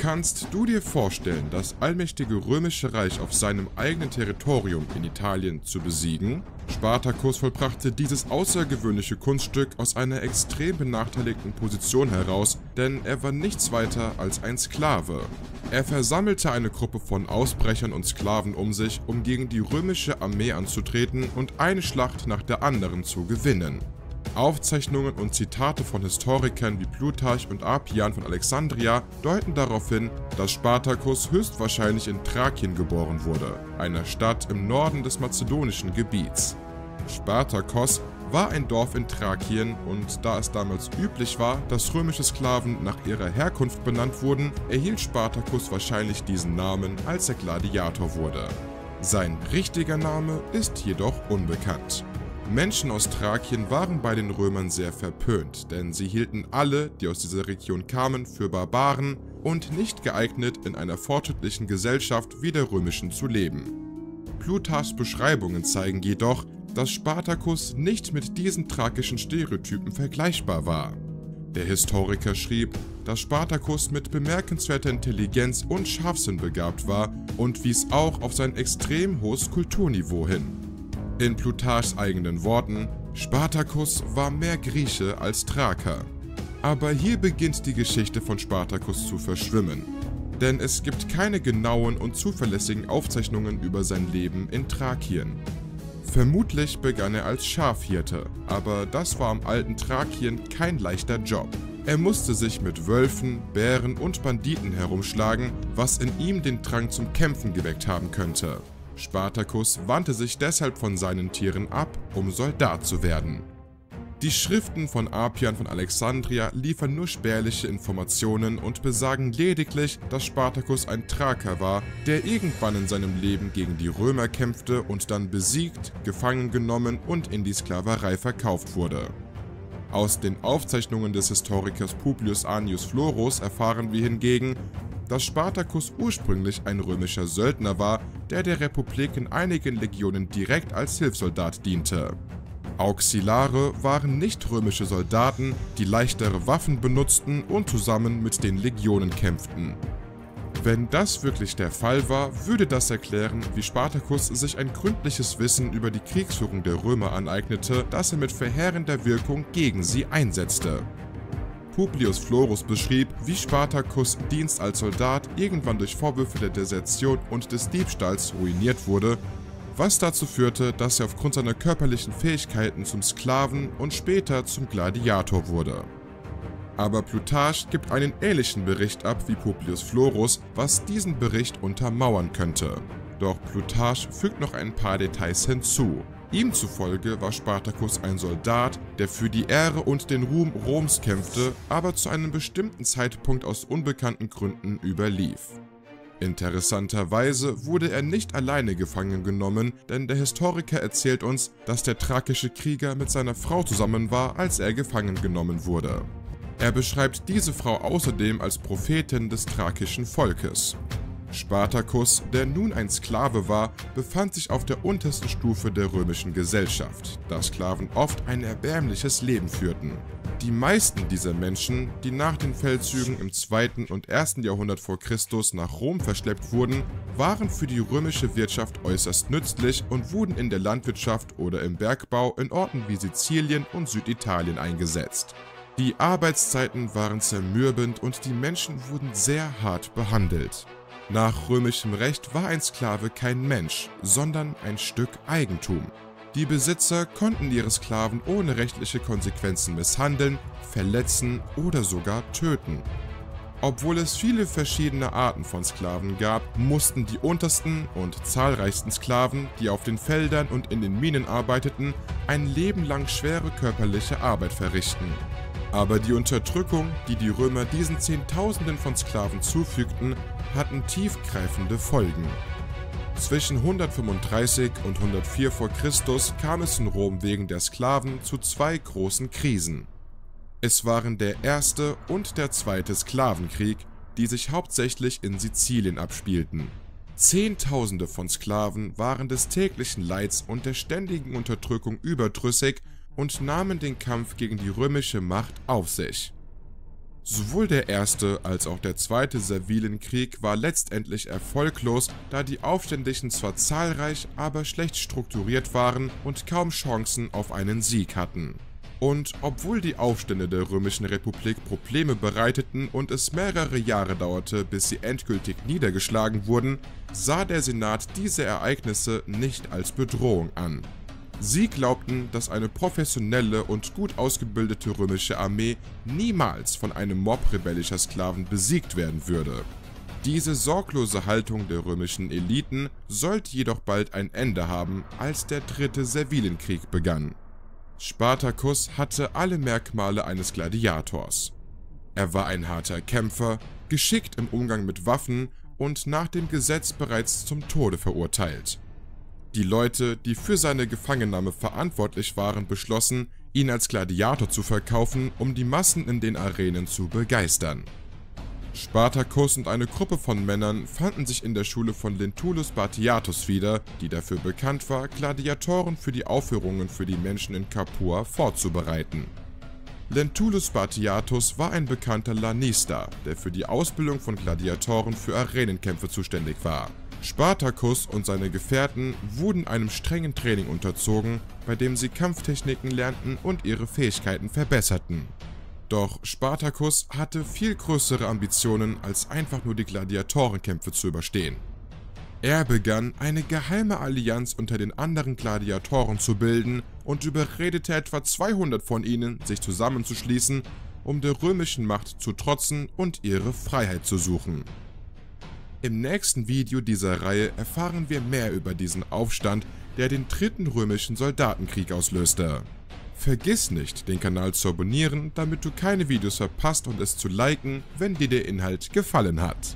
Kannst du dir vorstellen, das allmächtige römische Reich auf seinem eigenen Territorium in Italien zu besiegen? Spartacus vollbrachte dieses außergewöhnliche Kunststück aus einer extrem benachteiligten Position heraus, denn er war nichts weiter als ein Sklave. Er versammelte eine Gruppe von Ausbrechern und Sklaven um sich, um gegen die römische Armee anzutreten und eine Schlacht nach der anderen zu gewinnen. Aufzeichnungen und Zitate von Historikern wie Plutarch und Apian von Alexandria deuten darauf hin, dass Spartacus höchstwahrscheinlich in Thrakien geboren wurde, einer Stadt im Norden des mazedonischen Gebiets. Spartakos war ein Dorf in Thrakien und da es damals üblich war, dass römische Sklaven nach ihrer Herkunft benannt wurden, erhielt Spartacus wahrscheinlich diesen Namen, als er Gladiator wurde. Sein richtiger Name ist jedoch unbekannt. Menschen aus Thrakien waren bei den Römern sehr verpönt, denn sie hielten alle, die aus dieser Region kamen, für Barbaren und nicht geeignet, in einer fortschrittlichen Gesellschaft wie der römischen zu leben. Plutarchs Beschreibungen zeigen jedoch, dass Spartacus nicht mit diesen thrakischen Stereotypen vergleichbar war. Der Historiker schrieb, dass Spartacus mit bemerkenswerter Intelligenz und Scharfsinn begabt war und wies auch auf sein extrem hohes Kulturniveau hin. In Plutarchs eigenen Worten, Spartacus war mehr Grieche als Thraker. Aber hier beginnt die Geschichte von Spartacus zu verschwimmen. Denn es gibt keine genauen und zuverlässigen Aufzeichnungen über sein Leben in Thrakien. Vermutlich begann er als Schafhirte, aber das war im alten Thrakien kein leichter Job. Er musste sich mit Wölfen, Bären und Banditen herumschlagen, was in ihm den Drang zum Kämpfen geweckt haben könnte. Spartacus wandte sich deshalb von seinen Tieren ab, um Soldat zu werden. Die Schriften von Apian von Alexandria liefern nur spärliche Informationen und besagen lediglich, dass Spartacus ein Thraker war, der irgendwann in seinem Leben gegen die Römer kämpfte und dann besiegt, gefangen genommen und in die Sklaverei verkauft wurde. Aus den Aufzeichnungen des Historikers Publius Anius Florus erfahren wir hingegen, dass Spartacus ursprünglich ein römischer Söldner war, der der Republik in einigen Legionen direkt als Hilfssoldat diente. Auxilare waren nicht-römische Soldaten, die leichtere Waffen benutzten und zusammen mit den Legionen kämpften. Wenn das wirklich der Fall war, würde das erklären, wie Spartacus sich ein gründliches Wissen über die Kriegsführung der Römer aneignete, das er mit verheerender Wirkung gegen sie einsetzte. Publius Florus beschrieb, wie Spartacus Dienst als Soldat irgendwann durch Vorwürfe der Desertion und des Diebstahls ruiniert wurde, was dazu führte, dass er aufgrund seiner körperlichen Fähigkeiten zum Sklaven und später zum Gladiator wurde. Aber Plutarch gibt einen ähnlichen Bericht ab wie Publius Florus, was diesen Bericht untermauern könnte. Doch Plutarch fügt noch ein paar Details hinzu, Ihm zufolge war Spartacus ein Soldat, der für die Ehre und den Ruhm Roms kämpfte, aber zu einem bestimmten Zeitpunkt aus unbekannten Gründen überlief. Interessanterweise wurde er nicht alleine gefangen genommen, denn der Historiker erzählt uns, dass der thrakische Krieger mit seiner Frau zusammen war, als er gefangen genommen wurde. Er beschreibt diese Frau außerdem als Prophetin des thrakischen Volkes. Spartacus, der nun ein Sklave war, befand sich auf der untersten Stufe der römischen Gesellschaft, da Sklaven oft ein erbärmliches Leben führten. Die meisten dieser Menschen, die nach den Feldzügen im 2. und 1. Jahrhundert vor Christus nach Rom verschleppt wurden, waren für die römische Wirtschaft äußerst nützlich und wurden in der Landwirtschaft oder im Bergbau in Orten wie Sizilien und Süditalien eingesetzt. Die Arbeitszeiten waren zermürbend und die Menschen wurden sehr hart behandelt. Nach römischem Recht war ein Sklave kein Mensch, sondern ein Stück Eigentum. Die Besitzer konnten ihre Sklaven ohne rechtliche Konsequenzen misshandeln, verletzen oder sogar töten. Obwohl es viele verschiedene Arten von Sklaven gab, mussten die untersten und zahlreichsten Sklaven, die auf den Feldern und in den Minen arbeiteten, ein Leben lang schwere körperliche Arbeit verrichten. Aber die Unterdrückung, die die Römer diesen Zehntausenden von Sklaven zufügten, hatten tiefgreifende Folgen. Zwischen 135 und 104 v. Chr. kam es in Rom wegen der Sklaven zu zwei großen Krisen. Es waren der erste und der zweite Sklavenkrieg, die sich hauptsächlich in Sizilien abspielten. Zehntausende von Sklaven waren des täglichen Leids und der ständigen Unterdrückung überdrüssig und nahmen den Kampf gegen die römische Macht auf sich. Sowohl der erste als auch der zweite Servilenkrieg war letztendlich erfolglos, da die Aufständischen zwar zahlreich, aber schlecht strukturiert waren und kaum Chancen auf einen Sieg hatten. Und obwohl die Aufstände der Römischen Republik Probleme bereiteten und es mehrere Jahre dauerte, bis sie endgültig niedergeschlagen wurden, sah der Senat diese Ereignisse nicht als Bedrohung an. Sie glaubten, dass eine professionelle und gut ausgebildete römische Armee niemals von einem Mob rebellischer Sklaven besiegt werden würde. Diese sorglose Haltung der römischen Eliten sollte jedoch bald ein Ende haben, als der dritte Servilenkrieg begann. Spartacus hatte alle Merkmale eines Gladiators. Er war ein harter Kämpfer, geschickt im Umgang mit Waffen und nach dem Gesetz bereits zum Tode verurteilt. Die Leute, die für seine Gefangennahme verantwortlich waren, beschlossen, ihn als Gladiator zu verkaufen, um die Massen in den Arenen zu begeistern. Spartacus und eine Gruppe von Männern fanden sich in der Schule von Lentulus Batiatus wieder, die dafür bekannt war, Gladiatoren für die Aufführungen für die Menschen in Capua vorzubereiten. Lentulus Batiatus war ein bekannter Lanista, der für die Ausbildung von Gladiatoren für Arenenkämpfe zuständig war. Spartacus und seine Gefährten wurden einem strengen Training unterzogen, bei dem sie Kampftechniken lernten und ihre Fähigkeiten verbesserten. Doch Spartacus hatte viel größere Ambitionen, als einfach nur die Gladiatorenkämpfe zu überstehen. Er begann, eine geheime Allianz unter den anderen Gladiatoren zu bilden und überredete etwa 200 von ihnen, sich zusammenzuschließen, um der römischen Macht zu trotzen und ihre Freiheit zu suchen. Im nächsten Video dieser Reihe erfahren wir mehr über diesen Aufstand, der den dritten römischen Soldatenkrieg auslöste. Vergiss nicht, den Kanal zu abonnieren, damit du keine Videos verpasst und es zu liken, wenn dir der Inhalt gefallen hat.